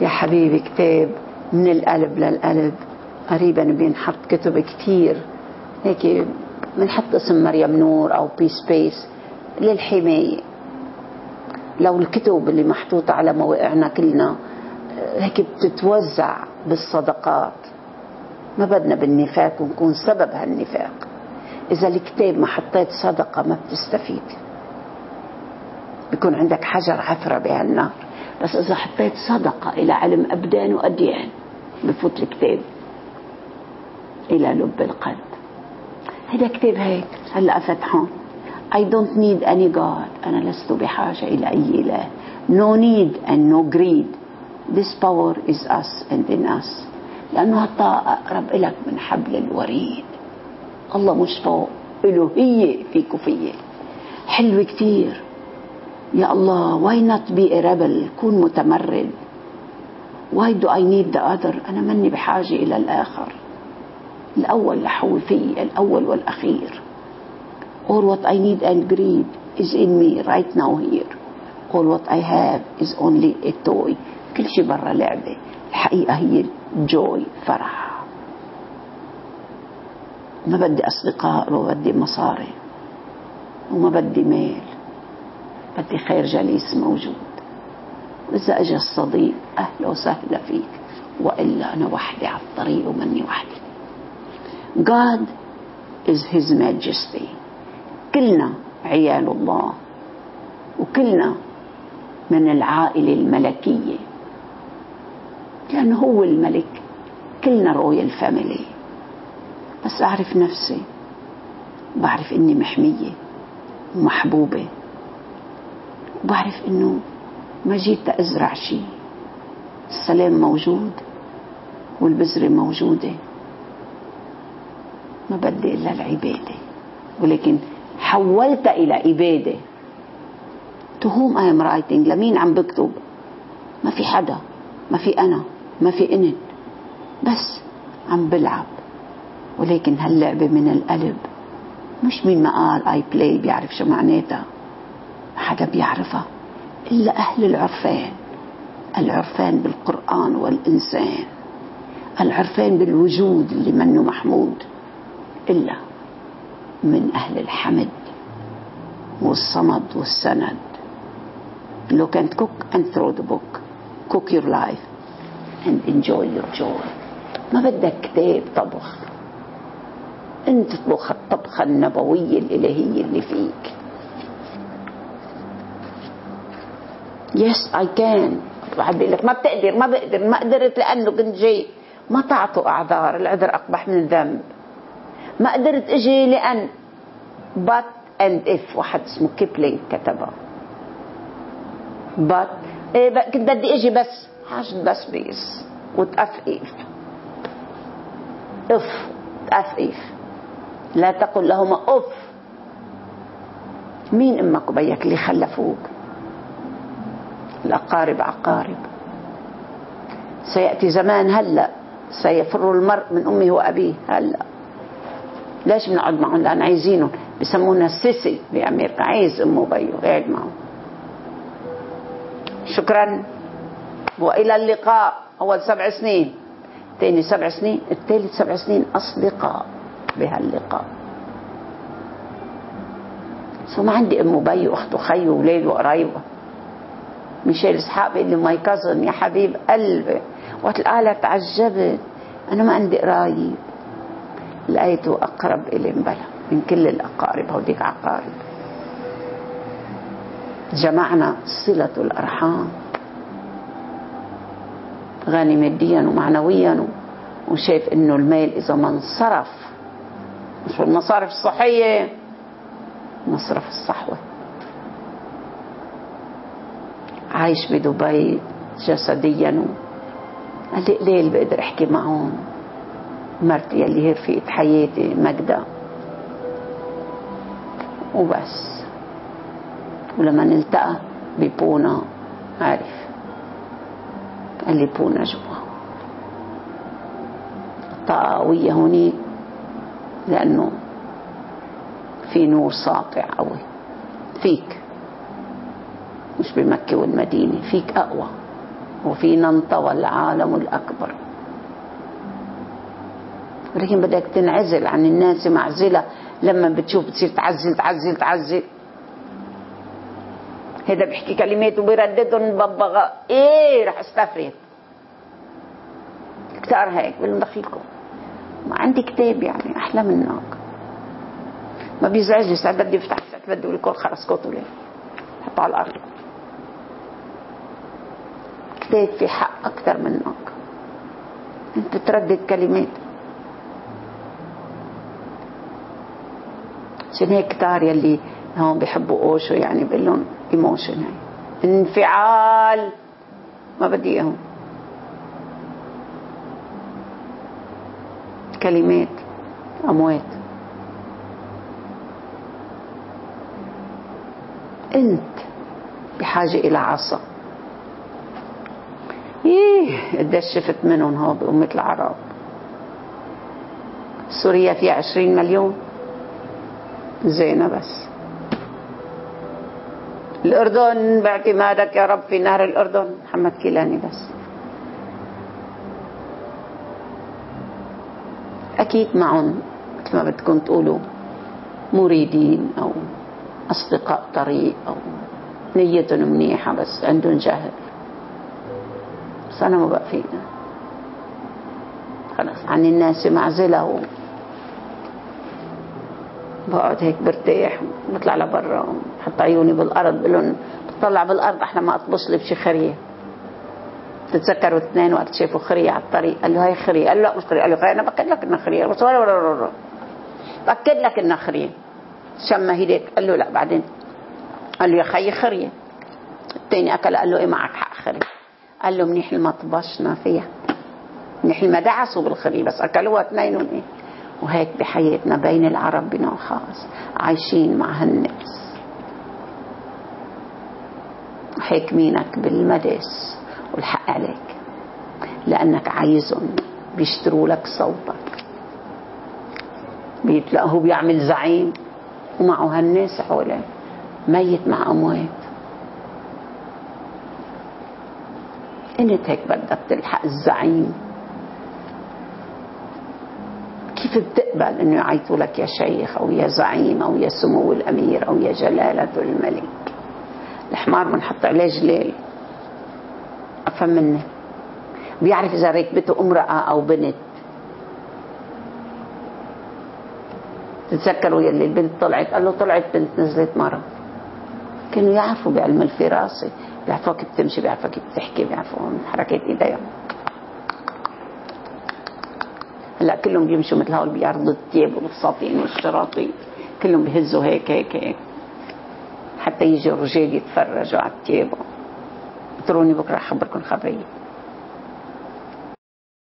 يا حبيبي كتاب من القلب للقلب قريبا بينحط كتب كتير. هيك بنحط اسم مريم نور أو بي سبيس للحماية. لو الكتب اللي محطوطة على مواقعنا كلنا هيك بتتوزع بالصدقات. ما بدنا بالنفاق ونكون سبب هالنفاق. إذا الكتاب ما حطيت صدقة ما بتستفيد. بيكون عندك حجر عثرة بهالنار بس إذا حطيت صدقة إلى علم أبدان وأديان بفوت الكتاب إلى لب القلب. هذا كتاب هيك هلا فتحون I don't need any God أنا لست بحاجة إلى أي إله. No need and no greed. This power is us and in us. لأنه الطاقة أقرب إلك من حبل الوريد. الله مش فوق إلهية فيك وفيي حلوة كتير. يا الله why not be a rebel? كون متمرد. Why do I need the other? أنا مني بحاجة إلى الآخر. الأول لحول في الأول والأخير. All what I need and greed is in me right now here. All what I have is only a toy. كل شيء برا لعبة. الحقيقة هي جوي فرح. ما بدي أصدقاء وما بدي مصاري. وما بدي ميل بدي خير جليس موجود. وإذا أجى الصديق أهلا وسهلا فيك. وإلا أنا وحدي على الطريق ومني وحدي. God is His Majesty. كلنا عيال الله. وكلنا من العائلة الملكية. لأنه هو الملك. كلنا royal family بس أعرف نفسي. بعرف إني محمية. ومحبوبة وبعرف إنه ما جيت أزرع شيء السلام موجود والبذرة موجودة. ما بدي إلا العبادة. ولكن حولت إلى عادة. To whom I am writing لمين عم بكتب؟ ما في حدا. ما في أنا. ما في انت بس عم بلعب. ولكن هاللعبة من القلب. مش مين ما قال اي بلاي بيعرف شو معناتها. حدا بيعرفها إلا أهل العرفان. العرفان بالقرآن والإنسان. العرفان بالوجود اللي منه محمود. إلا من أهل الحمد والصمد والسند. Look and cook and throw the book. Cook your life and enjoy your joy. ما بدك كتاب طبخ. انت تطبخ الطبخة النبوية الإلهية اللي فيك. Yes I can. واحد بيقول لك ما بتقدر ما بقدر ما قدرت لأنه كنت جاي. ما تعطوا أعذار العذر أقبح من الذنب ما قدرت إجي لأن. But and if واحد اسمه كيبلينج كتبها but إيه كنت بدي إجي بس. حاجة بس بس وتأفئف إف. تأفئف لا تقل لهما أف. مين أمك وبيك اللي خلفوك؟ الأقارب عقارب سيأتي زمان هلأ سيفر المرء من أمه وأبيه هلأ. ليش بنقعد معهم؟ لأن عايزينهم. بسمونا السيسي بأمريكا. عايز أمه وبيه قاعد معهم. شكرا. وإلى اللقاء. أول سبع سنين. تاني سبع سنين. الثالث سبع سنين أصدقاء بهاللقاء. ما عندي أم وبي وأخت وخي وولاد وقرايبه ميشيل إسحاق بيقول لي ماي كازن يا حبيب قلبي وقت الآلة تعجبت أنا ما عندي قرايب. لقيته أقرب إلي مبلا من كل الأقارب هوديك عقارب. جمعنا صلة الأرحام غني ماديا ومعنويا وشايف إنه المال إذا ما انصرف مش المصارف الصحية مصرف الصحوة. عايش بدبي جسديا. قال لي قليل بقدر أحكي معهم؟ مرتي اللي هي رفيقة حياتي مجدة. وبس. ولما نلتقى ببونا عارف قال لي بونا جوا. طاوية هونيك لأنه في نور ساطع قوي. فيك. مش بمكة والمدينة فيك أقوى. وفينا انطوى العالم الأكبر. ولكن بدك تنعزل عن الناس معزلة. لما بتشوف بتصير تعزل تعزل تعزل. هذا بيحكي كلمات وبيرددهم ببغاء. إيه رح أستفرد. كتار هيك بقول دخيلكم ما عندي كتاب يعني أحلى منك. ما بيزعجني ساعات بدي أفتح بدي يقول خلص كتب حطه على الأرض. كتاب في حق أكثر منك. أنت تردد كلمات عشان هيك كتار يلي هون بيحبوا أوشو يعني بقول لهم ايموشن هاي. انفعال. ما بدي إياهم. كلمات أموات. أنت بحاجة إلى عصا. إيه شفت منهم هو بأمة العرب سوريا فيها عشرين مليون. زينة بس. الأردن باعتمادك يا رب في نهر الأردن محمد كيلاني بس. أكيد معهم مثل ما بدكم تقولوا مريدين أو أصدقاء طريق أو نيتهم منيحة بس عندهم جهل. بس أنا ما بقى فينا. خلص عن الناس معزلة بقعد هيك برتاح بطلع لبرا بحط عيوني بالأرض بقول بطلع بالأرض إحنا ما اطبش لي بشي خرية. تتذكروا اثنين وقت شافوا خرية على الطريق قال له هاي خرية؟ قال له لا مش خرية. قال له أنا بأكد لك إنها خرية. بس ولا ولا ولا بأكد لك إنها خرية. شم هيديك. قال له لا بعدين. قال له يا خيي خرية. الثاني أكل قال له إيه معك حق خرية. قال له منيح ما طبشنا فيها. منيح ما دعسوا بالخريه بس اكلوها اثنين إيه وهيك بحياتنا بين العرب بنوع خاص. عايشين مع هالناس. حاكمينك بالمدس والحق عليك. لأنك عايزهم بيشتروا لك صوتك. بيتلاقوا بيعمل زعيم. ومعه هالناس حوله ميت مع أموات انت هيك بدك تلحق الزعيم. كيف بتقبل إنه يعيطوا لك يا شيخ أو يا زعيم أو يا سمو الأمير أو يا جلالة الملك؟ الحمار بنحط عليه جليل أفهم مني؟ بيعرف إذا ركبته امرأة أو بنت. تتذكروا يلي البنت طلعت؟ قال له طلعت بنت نزلت مرة. كانوا يعرفوا بعلم الفراسة بيعرفوا كيف تمشي بيعرفوا كيف تحكي بيعرفوا حركات إيديهم. هلأ كلهم بيمشوا مثل هول بيعرضوا التياب والبساطين والشراطين كلهم بهزوا هيك هيك هيك. حتى يجوا الرجال يتفرجوا على التياب تروني بكرة اخبركم خبرية.